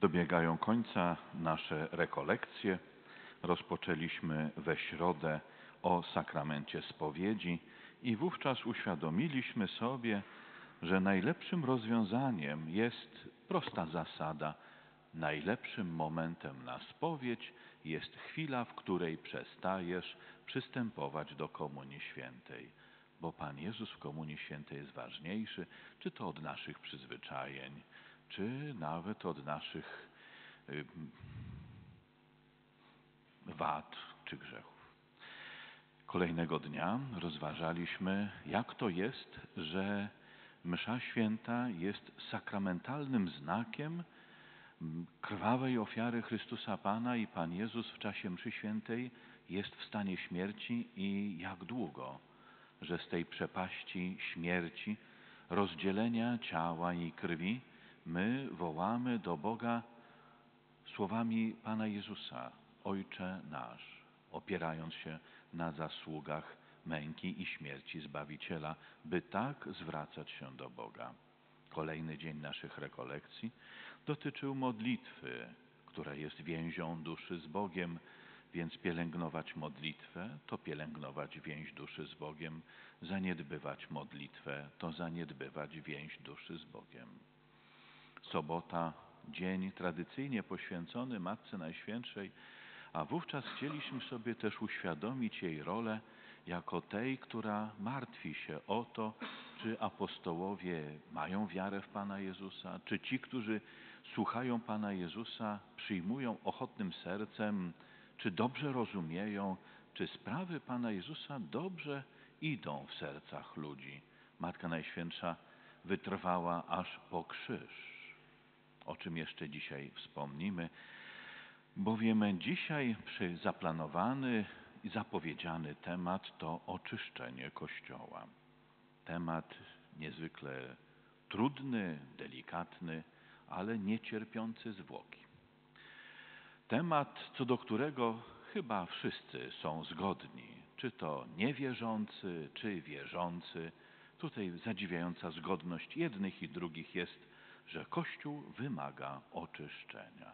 Dobiegają końca nasze rekolekcje. Rozpoczęliśmy we środę o sakramencie spowiedzi i wówczas uświadomiliśmy sobie, że najlepszym rozwiązaniem jest prosta zasada. Najlepszym momentem na spowiedź jest chwila, w której przestajesz przystępować do Komunii Świętej, bo Pan Jezus w Komunii Świętej jest ważniejszy, czy to od naszych przyzwyczajeń, czy nawet od naszych wad czy grzechów. Kolejnego dnia rozważaliśmy, jak to jest, że Msza Święta jest sakramentalnym znakiem krwawej ofiary Chrystusa Pana i Pan Jezus w czasie Mszy Świętej jest w stanie śmierci i jak długo, że z tej przepaści śmierci, rozdzielenia ciała i krwi, my wołamy do Boga słowami Pana Jezusa, Ojcze nasz, opierając się na zasługach męki i śmierci Zbawiciela, by tak zwracać się do Boga. Kolejny dzień naszych rekolekcji dotyczył modlitwy, która jest więzią duszy z Bogiem, więc pielęgnować modlitwę to pielęgnować więź duszy z Bogiem, zaniedbywać modlitwę to zaniedbywać więź duszy z Bogiem. Sobota, dzień tradycyjnie poświęcony Matce Najświętszej, a wówczas chcieliśmy sobie też uświadomić jej rolę jako tej, która martwi się o to, czy apostołowie mają wiarę w Pana Jezusa, czy ci, którzy słuchają Pana Jezusa, przyjmują ochotnym sercem, czy dobrze rozumieją, czy sprawy Pana Jezusa dobrze idą w sercach ludzi. Matka Najświętsza wytrwała aż po krzyż, o czym jeszcze dzisiaj wspomnimy, bowiem dzisiaj zaplanowany i zapowiedziany temat to oczyszczenie Kościoła. Temat niezwykle trudny, delikatny, ale niecierpiący zwłoki. Temat, co do którego chyba wszyscy są zgodni, czy to niewierzący, czy wierzący. Tutaj zadziwiająca zgodność jednych i drugich jest, że Kościół wymaga oczyszczenia.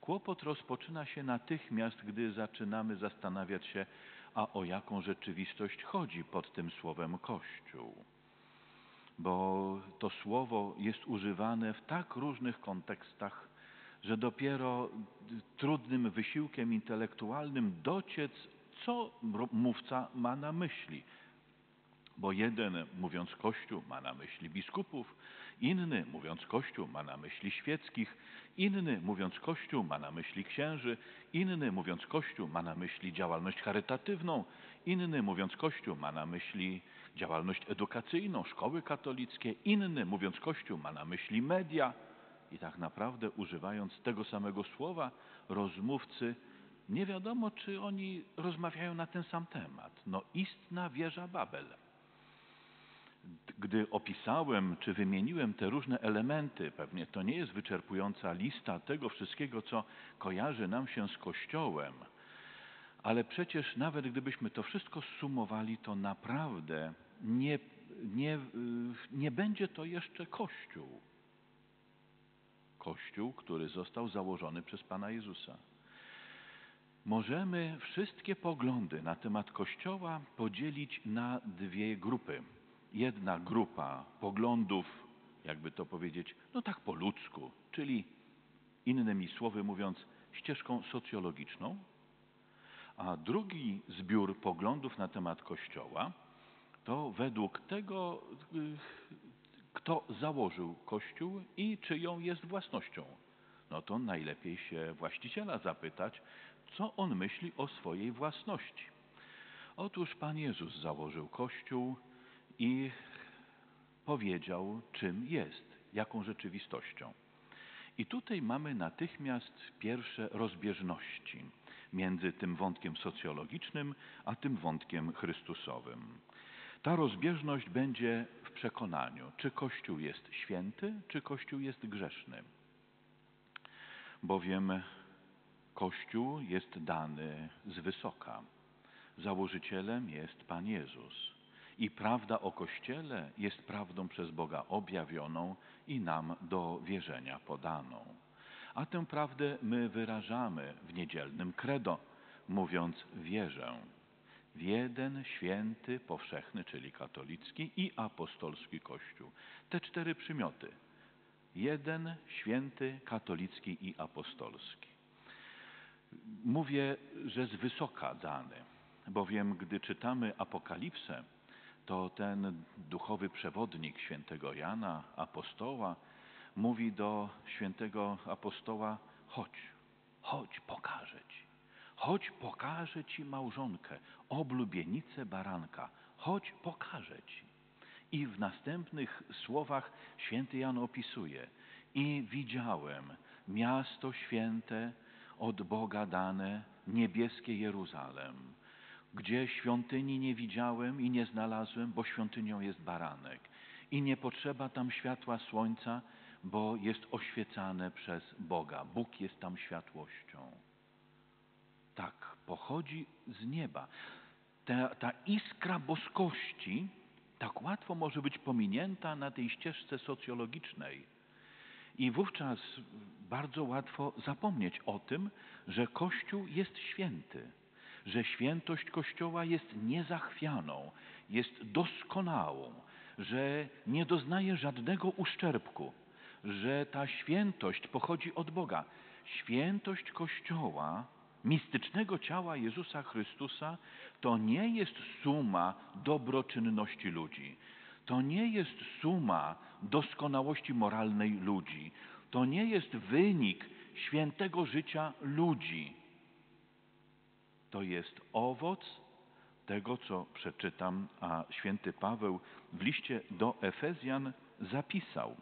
Kłopot rozpoczyna się natychmiast, gdy zaczynamy zastanawiać się, a o jaką rzeczywistość chodzi pod tym słowem Kościół. Bo to słowo jest używane w tak różnych kontekstach, że dopiero trudnym wysiłkiem intelektualnym dociec, co mówca ma na myśli. Bo jeden, mówiąc Kościół, ma na myśli biskupów, inny, mówiąc Kościół, ma na myśli świeckich, inny, mówiąc Kościół, ma na myśli księży, inny, mówiąc Kościół, ma na myśli działalność charytatywną, inny, mówiąc Kościół, ma na myśli działalność edukacyjną, szkoły katolickie, inny, mówiąc Kościół, ma na myśli media. I tak naprawdę, używając tego samego słowa, rozmówcy nie wiadomo, czy oni rozmawiają na ten sam temat. No, istna wieża Babel gdy opisałem czy wymieniłem te różne elementy, pewnie to nie jest wyczerpująca lista tego wszystkiego, co kojarzy nam się z Kościołem, ale przecież nawet gdybyśmy to wszystko sumowali, to naprawdę nie, nie, nie będzie to jeszcze Kościół. Kościół, który został założony przez Pana Jezusa. Możemy wszystkie poglądy na temat Kościoła podzielić na dwie grupy jedna grupa poglądów, jakby to powiedzieć, no tak po ludzku, czyli innymi słowy mówiąc, ścieżką socjologiczną, a drugi zbiór poglądów na temat Kościoła to według tego, kto założył Kościół i czyją jest własnością. No to najlepiej się właściciela zapytać, co on myśli o swojej własności. Otóż Pan Jezus założył Kościół, i powiedział, czym jest, jaką rzeczywistością. I tutaj mamy natychmiast pierwsze rozbieżności między tym wątkiem socjologicznym, a tym wątkiem Chrystusowym. Ta rozbieżność będzie w przekonaniu, czy Kościół jest święty, czy Kościół jest grzeszny. Bowiem Kościół jest dany z wysoka. Założycielem jest Pan Jezus. I prawda o Kościele jest prawdą przez Boga objawioną i nam do wierzenia podaną. A tę prawdę my wyrażamy w niedzielnym credo, mówiąc wierzę w jeden święty, powszechny, czyli katolicki i apostolski Kościół. Te cztery przymioty. Jeden święty, katolicki i apostolski. Mówię, że z wysoka dany, bowiem gdy czytamy Apokalipsę, to ten duchowy przewodnik świętego Jana, apostoła, mówi do świętego apostoła: chodź, chodź, pokażę ci. Chodź, pokażę ci małżonkę, oblubienicę baranka. Chodź, pokażę ci. I w następnych słowach święty Jan opisuje: I widziałem miasto święte, od Boga dane, niebieskie Jeruzalem, gdzie świątyni nie widziałem i nie znalazłem, bo świątynią jest baranek. I nie potrzeba tam światła słońca, bo jest oświecane przez Boga. Bóg jest tam światłością. Tak, pochodzi z nieba. Ta, ta iskra boskości tak łatwo może być pominięta na tej ścieżce socjologicznej. I wówczas bardzo łatwo zapomnieć o tym, że Kościół jest święty, że świętość Kościoła jest niezachwianą, jest doskonałą, że nie doznaje żadnego uszczerbku, że ta świętość pochodzi od Boga. Świętość Kościoła, mistycznego ciała Jezusa Chrystusa, to nie jest suma dobroczynności ludzi. To nie jest suma doskonałości moralnej ludzi. To nie jest wynik świętego życia ludzi. To jest owoc tego, co przeczytam, a święty Paweł w liście do Efezjan zapisał.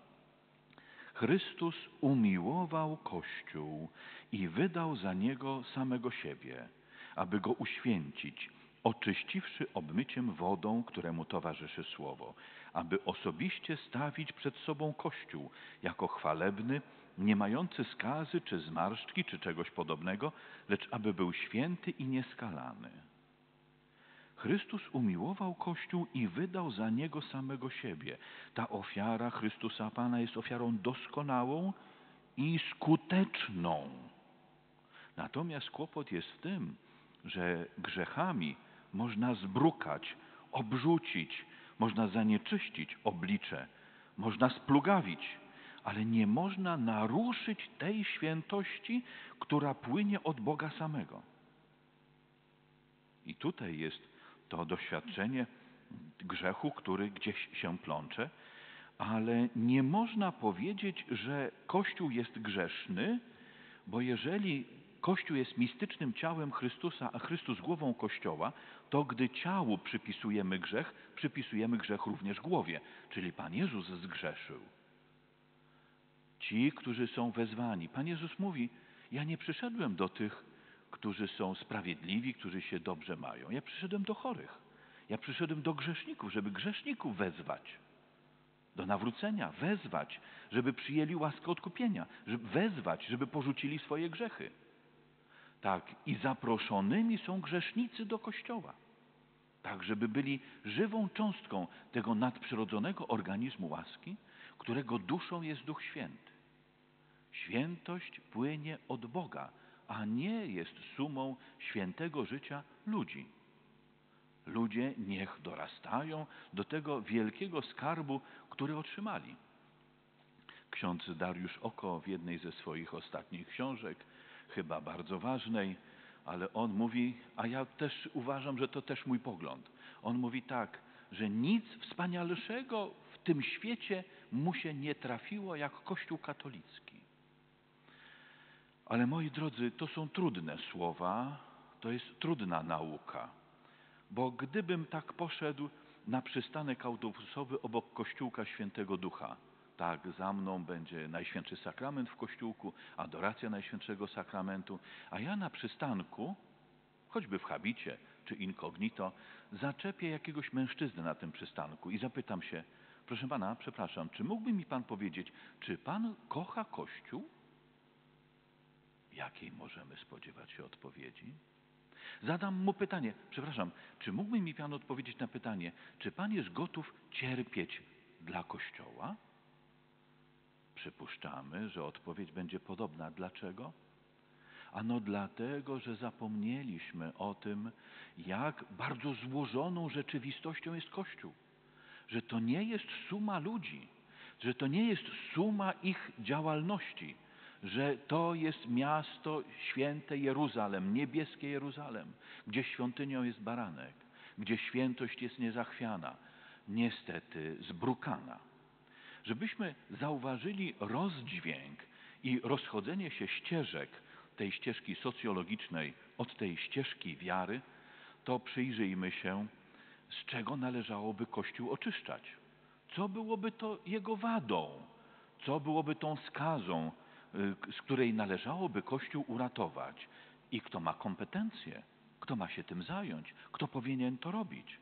Chrystus umiłował Kościół i wydał za niego samego siebie, aby go uświęcić, oczyściwszy obmyciem wodą, któremu towarzyszy słowo, aby osobiście stawić przed sobą Kościół jako chwalebny, nie mający skazy, czy zmarszczki, czy czegoś podobnego, lecz aby był święty i nieskalany. Chrystus umiłował Kościół i wydał za niego samego siebie. Ta ofiara Chrystusa Pana jest ofiarą doskonałą i skuteczną. Natomiast kłopot jest w tym, że grzechami można zbrukać, obrzucić, można zanieczyścić oblicze, można splugawić, ale nie można naruszyć tej świętości, która płynie od Boga samego. I tutaj jest to doświadczenie grzechu, który gdzieś się plącze, ale nie można powiedzieć, że Kościół jest grzeszny, bo jeżeli Kościół jest mistycznym ciałem Chrystusa, a Chrystus głową Kościoła, to gdy ciału przypisujemy grzech, przypisujemy grzech również głowie, czyli Pan Jezus zgrzeszył. Ci, którzy są wezwani. Pan Jezus mówi, ja nie przyszedłem do tych, którzy są sprawiedliwi, którzy się dobrze mają. Ja przyszedłem do chorych. Ja przyszedłem do grzeszników, żeby grzeszników wezwać. Do nawrócenia, wezwać, żeby przyjęli łaskę odkupienia, żeby wezwać, żeby porzucili swoje grzechy. Tak, i zaproszonymi są grzesznicy do Kościoła. Tak, żeby byli żywą cząstką tego nadprzyrodzonego organizmu łaski, którego duszą jest Duch Święty. Świętość płynie od Boga, a nie jest sumą świętego życia ludzi. Ludzie niech dorastają do tego wielkiego skarbu, który otrzymali. Ksiądz Dariusz Oko w jednej ze swoich ostatnich książek, chyba bardzo ważnej, ale on mówi, a ja też uważam, że to też mój pogląd. On mówi tak, że nic wspanialszego w tym świecie mu się nie trafiło jak Kościół katolicki. Ale moi drodzy, to są trudne słowa, to jest trudna nauka, bo gdybym tak poszedł na przystanek autobusowy obok Kościółka Świętego Ducha, tak, za mną będzie Najświętszy Sakrament w Kościółku, adoracja Najświętszego Sakramentu, a ja na przystanku, choćby w habicie czy incognito, zaczepię jakiegoś mężczyznę na tym przystanku i zapytam się, proszę Pana, przepraszam, czy mógłby mi Pan powiedzieć, czy Pan kocha Kościół? Jakiej możemy spodziewać się odpowiedzi? Zadam mu pytanie, przepraszam, czy mógłby mi Pan odpowiedzieć na pytanie, czy Pan jest gotów cierpieć dla Kościoła? Przypuszczamy, że odpowiedź będzie podobna. Dlaczego? Ano dlatego, że zapomnieliśmy o tym, jak bardzo złożoną rzeczywistością jest Kościół. Że to nie jest suma ludzi, że to nie jest suma ich działalności, że to jest miasto święte Jeruzalem, niebieskie Jeruzalem, gdzie świątynią jest baranek, gdzie świętość jest niezachwiana, niestety zbrukana. Żebyśmy zauważyli rozdźwięk i rozchodzenie się ścieżek tej ścieżki socjologicznej od tej ścieżki wiary, to przyjrzyjmy się, z czego należałoby Kościół oczyszczać. Co byłoby to jego wadą? Co byłoby tą skazą, z której należałoby Kościół uratować? I kto ma kompetencje? Kto ma się tym zająć? Kto powinien to robić?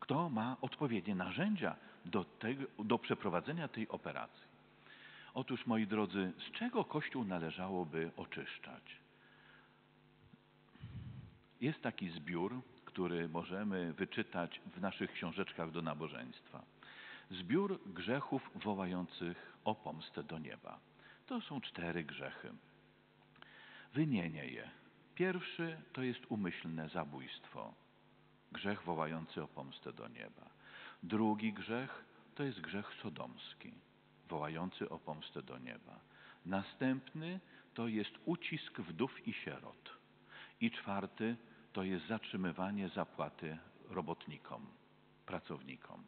Kto ma odpowiednie narzędzia do, tego, do przeprowadzenia tej operacji? Otóż, moi drodzy, z czego Kościół należałoby oczyszczać? Jest taki zbiór, który możemy wyczytać w naszych książeczkach do nabożeństwa. Zbiór grzechów wołających o pomstę do nieba. To są cztery grzechy. Wymienię je. Pierwszy to jest umyślne zabójstwo. Grzech wołający o pomstę do nieba. Drugi grzech to jest grzech sodomski wołający o pomstę do nieba. Następny to jest ucisk wdów i sierot. I czwarty to jest zatrzymywanie zapłaty robotnikom, pracownikom.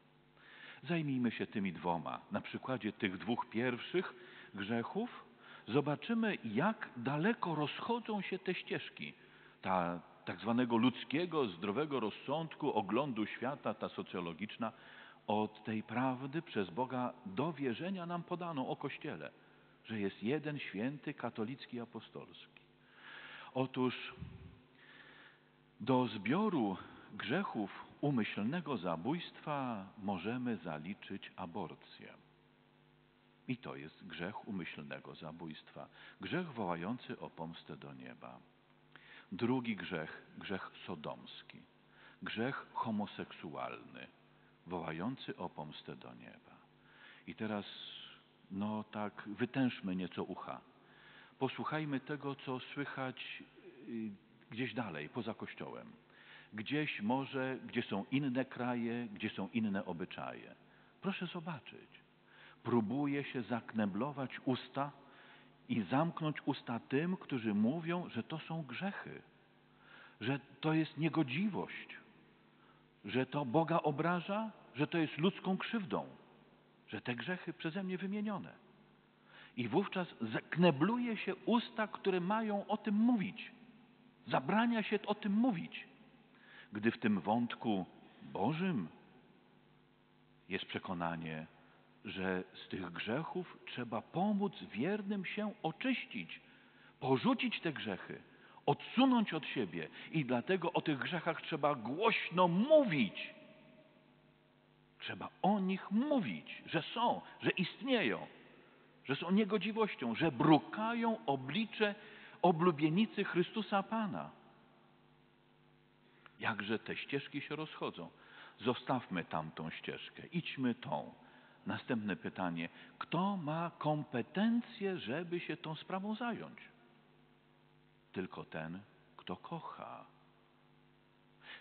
Zajmijmy się tymi dwoma. Na przykładzie tych dwóch pierwszych grzechów zobaczymy, jak daleko rozchodzą się te ścieżki. Ta tak zwanego ludzkiego, zdrowego rozsądku, oglądu świata, ta socjologiczna, od tej prawdy przez Boga do wierzenia nam podano o Kościele, że jest jeden święty, katolicki, apostolski. Otóż do zbioru grzechów umyślnego zabójstwa możemy zaliczyć aborcję. I to jest grzech umyślnego zabójstwa, grzech wołający o pomstę do nieba. Drugi grzech, grzech sodomski, grzech homoseksualny wołający o pomstę do nieba. I teraz, no tak, wytężmy nieco ucha. Posłuchajmy tego, co słychać y, gdzieś dalej, poza Kościołem. Gdzieś może, gdzie są inne kraje, gdzie są inne obyczaje. Proszę zobaczyć. Próbuje się zakneblować usta i zamknąć usta tym, którzy mówią, że to są grzechy, że to jest niegodziwość, że to Boga obraża, że to jest ludzką krzywdą, że te grzechy przeze mnie wymienione. I wówczas zaknebluje się usta, które mają o tym mówić. Zabrania się o tym mówić. Gdy w tym wątku Bożym jest przekonanie, że z tych grzechów trzeba pomóc wiernym się oczyścić, porzucić te grzechy, odsunąć od siebie i dlatego o tych grzechach trzeba głośno mówić. Trzeba o nich mówić, że są, że istnieją, że są niegodziwością, że brukają oblicze oblubienicy Chrystusa Pana. Jakże te ścieżki się rozchodzą. Zostawmy tamtą ścieżkę, idźmy tą. Następne pytanie: kto ma kompetencje, żeby się tą sprawą zająć? Tylko ten, kto kocha.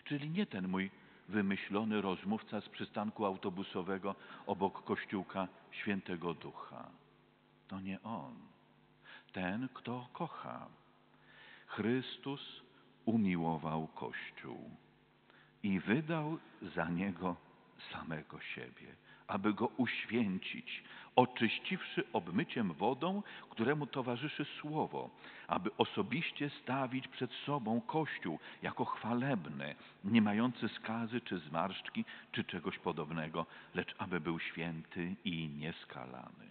Czyli nie ten mój wymyślony rozmówca z przystanku autobusowego obok kościółka Świętego Ducha. To nie on. Ten, kto kocha. Chrystus umiłował Kościół i wydał za niego samego siebie aby go uświęcić, oczyściwszy obmyciem wodą, któremu towarzyszy słowo, aby osobiście stawić przed sobą Kościół jako chwalebny, nie mający skazy czy zmarszczki, czy czegoś podobnego, lecz aby był święty i nieskalany.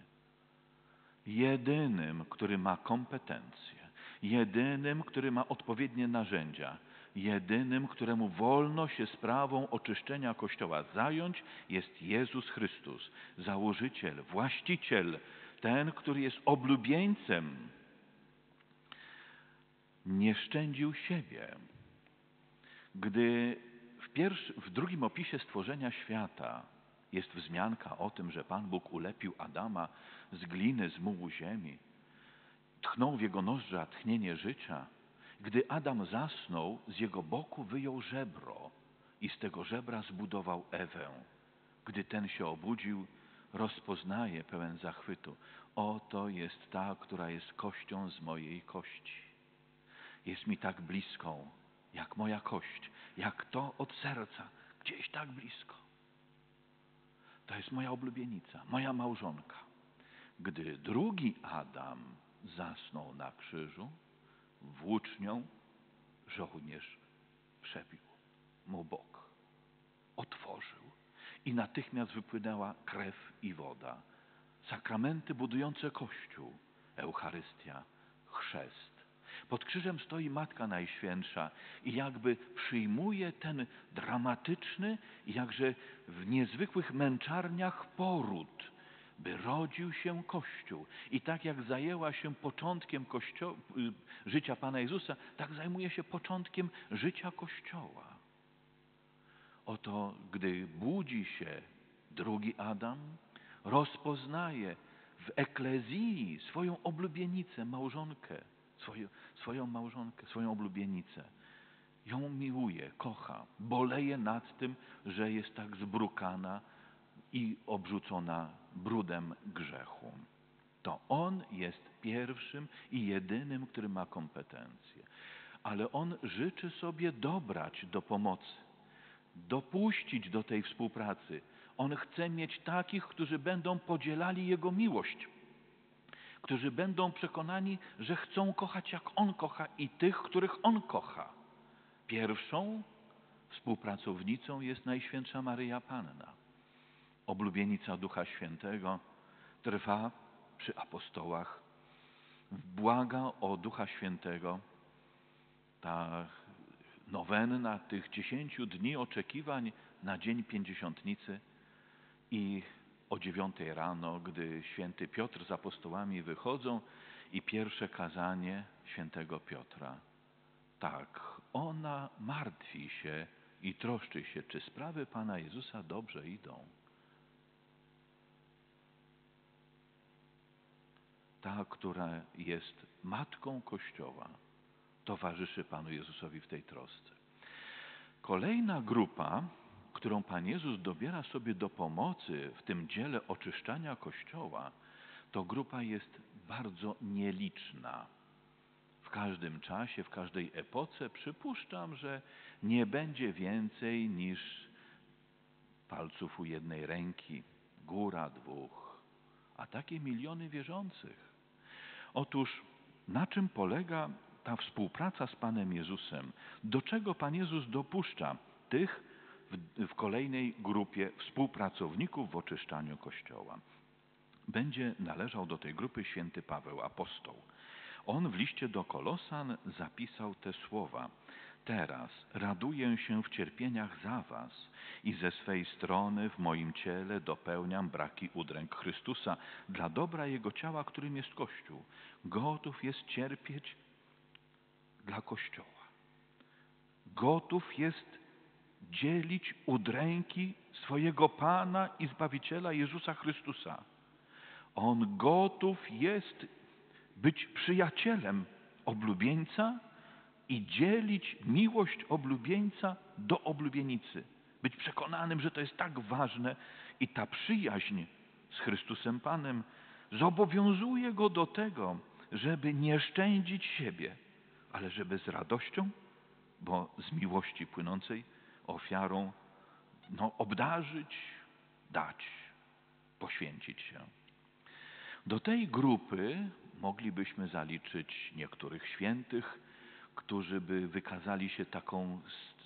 Jedynym, który ma kompetencje, jedynym, który ma odpowiednie narzędzia, jedynym, któremu wolno się sprawą oczyszczenia Kościoła zająć, jest Jezus Chrystus, założyciel, właściciel, ten, który jest oblubieńcem. Nie szczędził siebie. Gdy w, pierwszy, w drugim opisie stworzenia świata Jest wzmianka o tym, że Pan Bóg ulepił Adama z gliny, z mułu ziemi. Tchnął w jego nozdrza tchnienie życia. Gdy Adam zasnął, z jego boku wyjął żebro i z tego żebra zbudował Ewę. Gdy ten się obudził, rozpoznaje pełen zachwytu. Oto jest ta, która jest kością z mojej kości. Jest mi tak bliską, jak moja kość, jak to od serca, gdzieś tak blisko. To jest moja oblubienica, moja małżonka. Gdy drugi Adam zasnął na krzyżu, włócznią żołnierz przebił mu bok, otworzył i natychmiast wypłynęła krew i woda. Sakramenty budujące Kościół, Eucharystia, chrzest. Pod krzyżem stoi Matka Najświętsza i jakby przyjmuje ten dramatyczny, jakże w niezwykłych męczarniach poród, by rodził się Kościół. I tak jak zajęła się początkiem kościo- y, życia Pana Jezusa, tak zajmuje się początkiem życia Kościoła. Oto, gdy budzi się drugi Adam, rozpoznaje w eklezji swoją oblubienicę, małżonkę, swoją, swoją małżonkę, swoją oblubienicę. Ją miłuje, kocha, boleje nad tym, że jest tak zbrukana i obrzucona brudem grzechu. To on jest pierwszym i jedynym, który ma kompetencje. Ale on życzy sobie dobrać do pomocy, dopuścić do tej współpracy. On chce mieć takich, którzy będą podzielali jego miłość, którzy będą przekonani, że chcą kochać jak on kocha i tych, których on kocha. Pierwszą współpracownicą jest Najświętsza Maryja Panna oblubienica Ducha Świętego, trwa przy apostołach, błaga o Ducha Świętego. Ta nowenna tych dziesięciu dni oczekiwań na dzień pięćdziesiątnicy i o dziewiątej rano, gdy święty Piotr z apostołami wychodzą i pierwsze kazanie świętego Piotra. Tak, ona martwi się i troszczy się, czy sprawy Pana Jezusa dobrze idą. Ta, która jest matką Kościoła, towarzyszy Panu Jezusowi w tej trosce. Kolejna grupa, którą Pan Jezus dobiera sobie do pomocy w tym dziele oczyszczania Kościoła, to grupa jest bardzo nieliczna. W każdym czasie, w każdej epoce przypuszczam, że nie będzie więcej niż palców u jednej ręki, góra dwóch, a takie miliony wierzących. Otóż na czym polega ta współpraca z Panem Jezusem? Do czego Pan Jezus dopuszcza tych w, w kolejnej grupie współpracowników w oczyszczaniu Kościoła? Będzie należał do tej grupy święty Paweł, apostoł. On w liście do Kolosan zapisał te słowa – Teraz raduję się w cierpieniach za Was i ze swej strony w moim ciele dopełniam braki udręk Chrystusa dla dobra Jego ciała, którym jest Kościół. Gotów jest cierpieć dla Kościoła. Gotów jest dzielić udręki swojego Pana i Zbawiciela Jezusa Chrystusa. On gotów jest być przyjacielem oblubieńca, i dzielić miłość oblubieńca do oblubienicy. Być przekonanym, że to jest tak ważne i ta przyjaźń z Chrystusem Panem zobowiązuje go do tego, żeby nie szczędzić siebie, ale żeby z radością, bo z miłości płynącej ofiarą, no, obdarzyć, dać, poświęcić się. Do tej grupy moglibyśmy zaliczyć niektórych świętych, którzy by wykazali się taką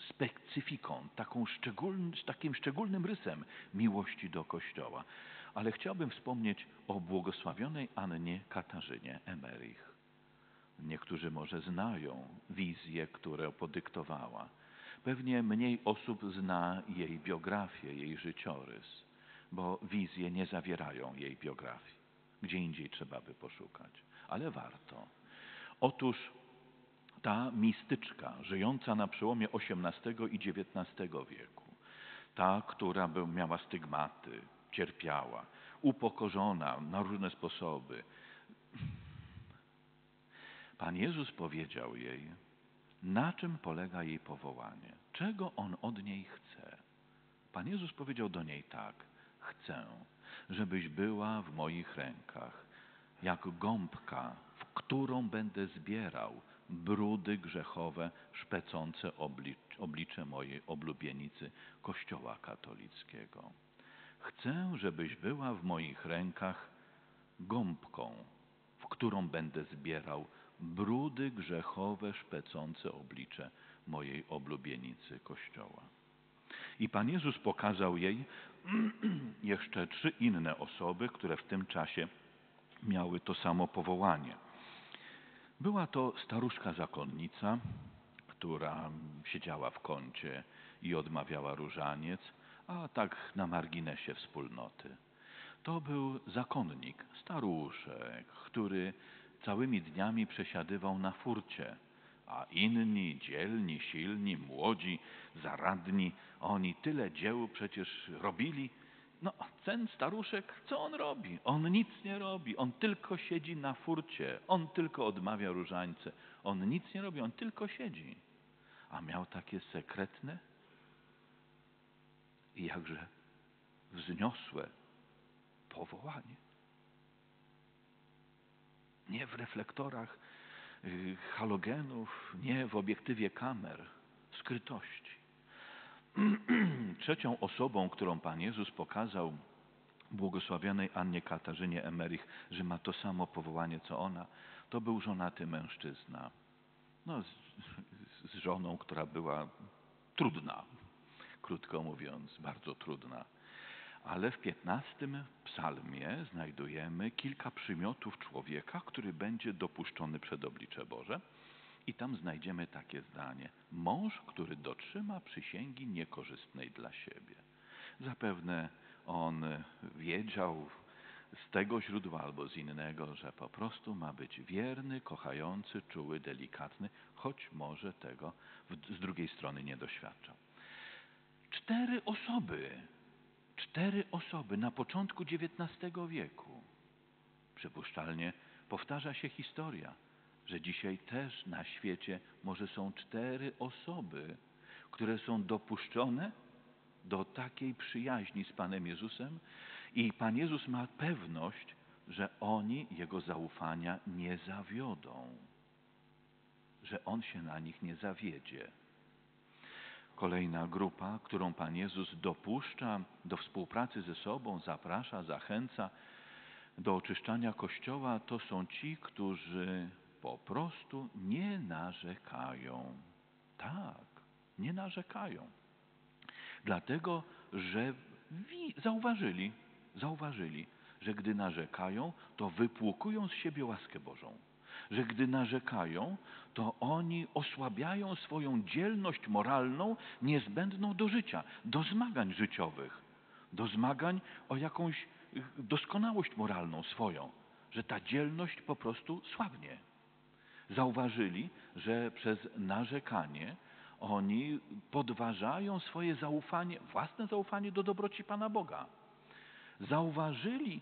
specyfiką, taką szczególnym, takim szczególnym rysem miłości do Kościoła. Ale chciałbym wspomnieć o błogosławionej Annie Katarzynie Emerich. Niektórzy może znają wizję, którą podyktowała. Pewnie mniej osób zna jej biografię, jej życiorys, bo wizje nie zawierają jej biografii. Gdzie indziej trzeba by poszukać, ale warto. Otóż ta mistyczka żyjąca na przełomie XVIII i XIX wieku, ta, która by miała stygmaty, cierpiała, upokorzona na różne sposoby. Pan Jezus powiedział jej, na czym polega jej powołanie, czego On od niej chce. Pan Jezus powiedział do niej tak: Chcę, żebyś była w moich rękach, jak gąbka, w którą będę zbierał brudy grzechowe szpecące oblicze mojej oblubienicy Kościoła katolickiego. Chcę, żebyś była w moich rękach gąbką, w którą będę zbierał brudy grzechowe szpecące oblicze mojej oblubienicy Kościoła. I Pan Jezus pokazał jej jeszcze trzy inne osoby, które w tym czasie miały to samo powołanie. Była to staruszka zakonnica, która siedziała w kącie i odmawiała różaniec, a tak na marginesie wspólnoty. To był zakonnik, staruszek, który całymi dniami przesiadywał na furcie, a inni, dzielni, silni, młodzi, zaradni, oni tyle dzieł przecież robili. No, ten staruszek, co on robi? On nic nie robi, on tylko siedzi na furcie, on tylko odmawia różańce, on nic nie robi, on tylko siedzi. A miał takie sekretne i jakże wzniosłe powołanie. Nie w reflektorach y, halogenów, nie w obiektywie kamer, skrytości. Trzecią osobą, którą Pan Jezus pokazał błogosławionej Annie Katarzynie Emerich, że ma to samo powołanie co ona, to był żonaty mężczyzna. No, z, z żoną, która była trudna, krótko mówiąc, bardzo trudna. Ale w piętnastym psalmie znajdujemy kilka przymiotów człowieka, który będzie dopuszczony przed oblicze Boże. I tam znajdziemy takie zdanie: Mąż, który dotrzyma przysięgi niekorzystnej dla siebie. Zapewne on wiedział z tego źródła albo z innego, że po prostu ma być wierny, kochający, czuły, delikatny, choć może tego z drugiej strony nie doświadczał. Cztery osoby, cztery osoby na początku XIX wieku. Przypuszczalnie powtarza się historia, że dzisiaj też na świecie może są cztery osoby, które są dopuszczone do takiej przyjaźni z Panem Jezusem i Pan Jezus ma pewność, że oni Jego zaufania nie zawiodą, że On się na nich nie zawiedzie. Kolejna grupa, którą Pan Jezus dopuszcza do współpracy ze sobą, zaprasza, zachęca do oczyszczania Kościoła, to są ci, którzy po prostu nie narzekają. Tak, nie narzekają. Dlatego, że zauważyli, zauważyli, że gdy narzekają, to wypłukują z siebie łaskę Bożą. Że gdy narzekają, to oni osłabiają swoją dzielność moralną niezbędną do życia, do zmagań życiowych, do zmagań o jakąś doskonałość moralną swoją, że ta dzielność po prostu słabnie. Zauważyli, że przez narzekanie oni podważają swoje zaufanie, własne zaufanie do dobroci Pana Boga. Zauważyli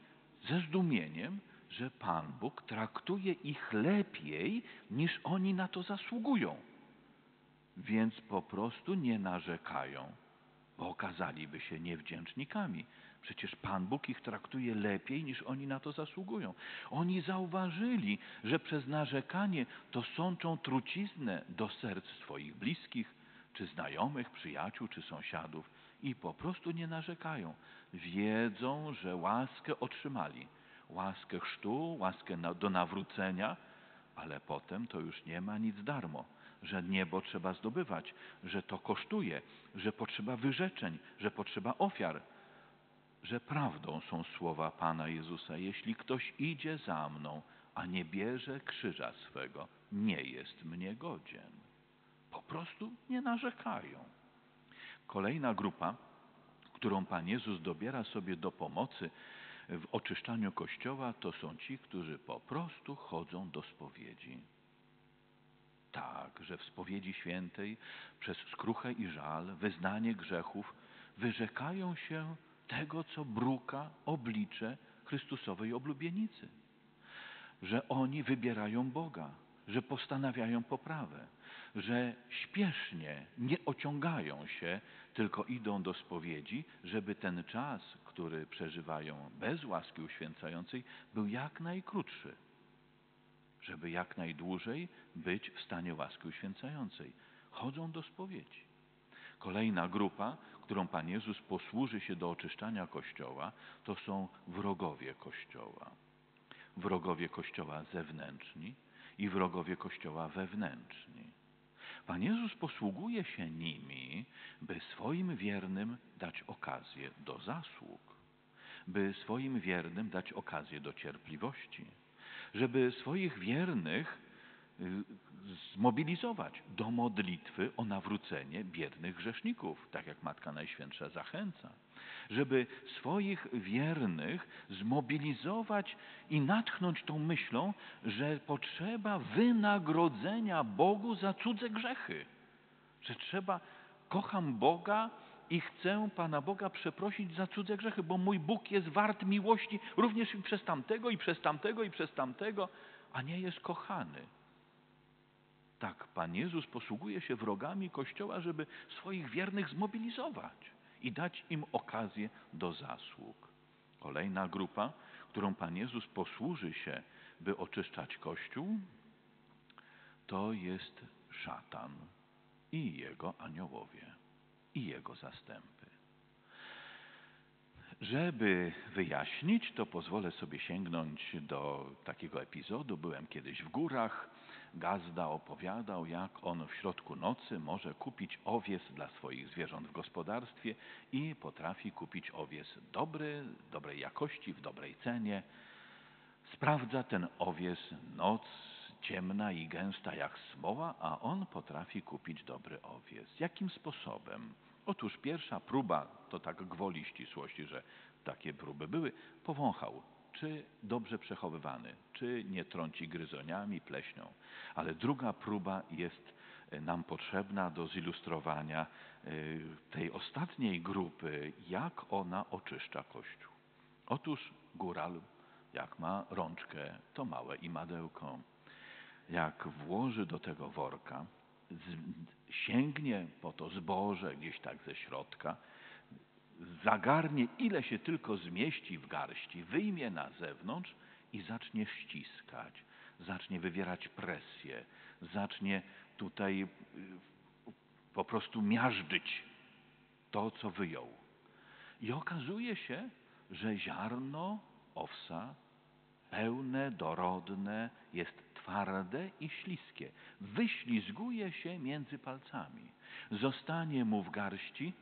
ze zdumieniem, że Pan Bóg traktuje ich lepiej, niż oni na to zasługują. Więc po prostu nie narzekają, bo okazaliby się niewdzięcznikami. Przecież Pan Bóg ich traktuje lepiej, niż oni na to zasługują. Oni zauważyli, że przez narzekanie to sączą truciznę do serc swoich bliskich, czy znajomych, przyjaciół, czy sąsiadów i po prostu nie narzekają. Wiedzą, że łaskę otrzymali. Łaskę chrztu, łaskę do nawrócenia, ale potem to już nie ma nic darmo że niebo trzeba zdobywać, że to kosztuje, że potrzeba wyrzeczeń, że potrzeba ofiar że prawdą są słowa Pana Jezusa. Jeśli ktoś idzie za mną, a nie bierze krzyża swego, nie jest mnie godzien. Po prostu nie narzekają. Kolejna grupa, którą Pan Jezus dobiera sobie do pomocy w oczyszczaniu Kościoła, to są ci, którzy po prostu chodzą do spowiedzi. Tak, że w spowiedzi świętej przez skruchę i żal, wyznanie grzechów, wyrzekają się tego, co bruka oblicze Chrystusowej oblubienicy. Że oni wybierają Boga, że postanawiają poprawę, że śpiesznie nie ociągają się, tylko idą do spowiedzi, żeby ten czas, który przeżywają bez łaski uświęcającej, był jak najkrótszy, żeby jak najdłużej być w stanie łaski uświęcającej. Chodzą do spowiedzi. Kolejna grupa, którą Pan Jezus posłuży się do oczyszczania Kościoła, to są wrogowie Kościoła. Wrogowie Kościoła zewnętrzni i wrogowie Kościoła wewnętrzni. Pan Jezus posługuje się nimi, by swoim wiernym dać okazję do zasług, by swoim wiernym dać okazję do cierpliwości, żeby swoich wiernych zmobilizować do modlitwy o nawrócenie biednych grzeszników, tak jak Matka Najświętsza zachęca żeby swoich wiernych zmobilizować i natchnąć tą myślą, że potrzeba wynagrodzenia Bogu za cudze grzechy. Że trzeba, kocham Boga i chcę Pana Boga przeprosić za cudze grzechy, bo mój Bóg jest wart miłości również i przez tamtego, i przez tamtego, i przez tamtego, a nie jest kochany. Tak, Pan Jezus posługuje się wrogami Kościoła, żeby swoich wiernych zmobilizować i dać im okazję do zasług. Kolejna grupa, którą Pan Jezus posłuży się, by oczyszczać Kościół, to jest szatan i jego aniołowie i jego zastępy. Żeby wyjaśnić, to pozwolę sobie sięgnąć do takiego epizodu. Byłem kiedyś w górach Gazda opowiadał, jak on w środku nocy może kupić owiec dla swoich zwierząt w gospodarstwie i potrafi kupić owiec dobry, dobrej jakości, w dobrej cenie. Sprawdza ten owiec noc ciemna i gęsta jak smoła, a on potrafi kupić dobry owiec. Jakim sposobem? Otóż pierwsza próba, to tak gwoli ścisłości, że takie próby były, powąchał czy dobrze przechowywany, czy nie trąci gryzoniami, pleśnią. Ale druga próba jest e, nam potrzebna do zilustrowania e, tej ostatniej grupy, jak ona oczyszcza Kościół. Otóż góral, jak ma rączkę, to małe i madełko. Jak włoży do tego worka, sięgnie po to zboże gdzieś tak ze środka, zagarnie ile się tylko zmieści w garści, wyjmie na zewnątrz i zacznie ściskać, zacznie wywierać presję, zacznie tutaj y, po prostu miażdżyć to, co wyjął. I okazuje się, że ziarno owsa, pełne, dorodne, jest twarde i śliskie. Wyślizguje się między palcami. Zostanie mu w garści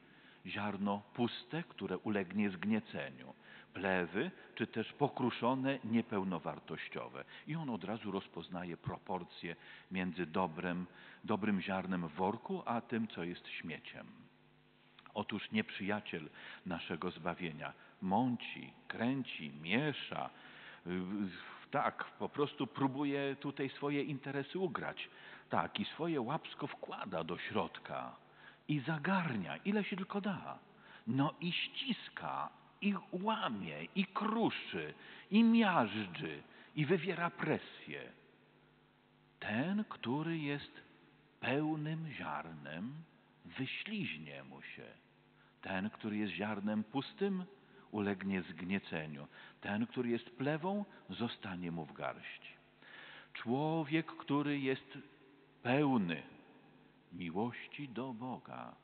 ziarno puste, które ulegnie zgnieceniu, plewy, czy też pokruszone, niepełnowartościowe. I on od razu rozpoznaje proporcje między dobrem, dobrym ziarnem w worku, a tym, co jest śmieciem. Otóż nieprzyjaciel naszego zbawienia mąci, kręci, miesza, tak, po prostu próbuje tutaj swoje interesy ugrać. Tak, i swoje łapsko wkłada do środka i zagarnia, ile się tylko da. No i ściska, i łamie, i kruszy, i miażdży, i wywiera presję. Ten, który jest pełnym ziarnem, wyśliźnie mu się. Ten, który jest ziarnem pustym, ulegnie zgnieceniu. Ten, który jest plewą, zostanie mu w garści. Człowiek, który jest pełny miłości do Boga.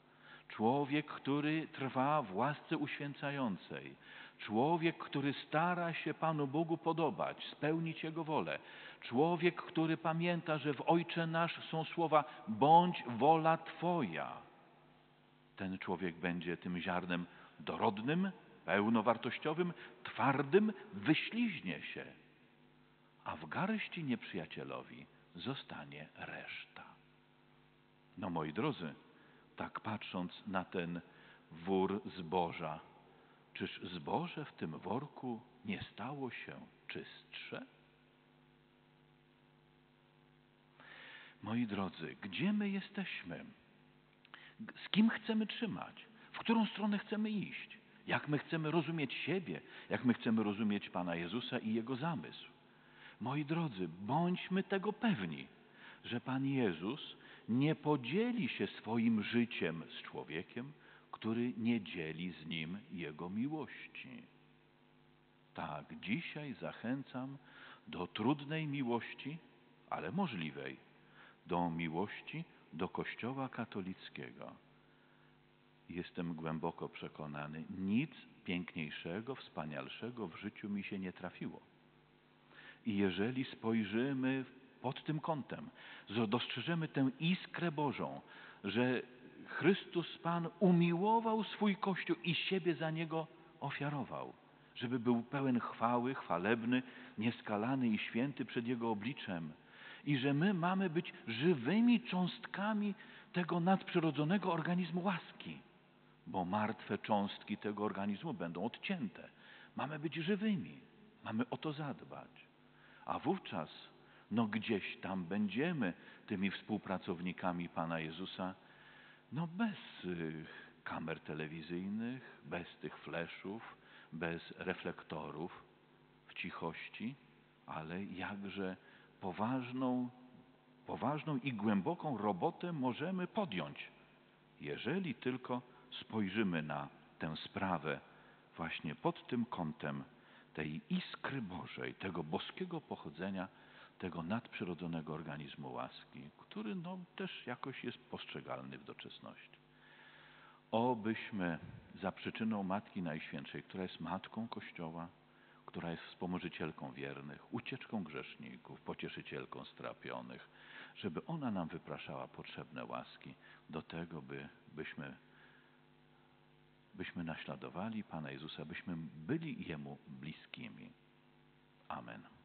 Człowiek, który trwa w łasce uświęcającej. Człowiek, który stara się Panu Bogu podobać, spełnić Jego wolę. Człowiek, który pamięta, że w Ojcze Nasz są słowa bądź wola Twoja. Ten człowiek będzie tym ziarnem dorodnym, pełnowartościowym, twardym, wyśliźnie się, a w garści nieprzyjacielowi zostanie reszta. No moi drodzy, tak patrząc na ten wór zboża, czyż zboże w tym worku nie stało się czystsze? Moi drodzy, gdzie my jesteśmy? Z kim chcemy trzymać? W którą stronę chcemy iść, jak my chcemy rozumieć siebie, jak my chcemy rozumieć Pana Jezusa i Jego zamysł. Moi drodzy, bądźmy tego pewni, że Pan Jezus nie podzieli się swoim życiem z człowiekiem, który nie dzieli z nim Jego miłości. Tak, dzisiaj zachęcam do trudnej miłości, ale możliwej, do miłości do Kościoła katolickiego. Jestem głęboko przekonany, nic piękniejszego, wspanialszego w życiu mi się nie trafiło. I jeżeli spojrzymy pod tym kątem, dostrzeżemy tę iskrę Bożą, że Chrystus Pan umiłował swój Kościół i siebie za niego ofiarował, żeby był pełen chwały, chwalebny, nieskalany i święty przed Jego obliczem. I że my mamy być żywymi cząstkami tego nadprzyrodzonego organizmu łaski, bo martwe cząstki tego organizmu będą odcięte. Mamy być żywymi, mamy o to zadbać. A wówczas, no gdzieś tam będziemy tymi współpracownikami Pana Jezusa, no bez kamer telewizyjnych, bez tych fleszów, bez reflektorów, w cichości, ale jakże poważną, poważną i głęboką robotę możemy podjąć, jeżeli tylko spojrzymy na tę sprawę właśnie pod tym kątem tej iskry Bożej, tego boskiego pochodzenia, tego nadprzyrodzonego organizmu łaski, który no, też jakoś jest postrzegalny w doczesności. Obyśmy za przyczyną Matki Najświętszej, która jest Matką Kościoła, która jest wspomożycielką wiernych, ucieczką grzeszników, pocieszycielką strapionych, żeby ona nam wypraszała potrzebne łaski do tego, by, byśmy, byśmy naśladowali Pana Jezusa, byśmy byli Jemu bliskimi. Amen.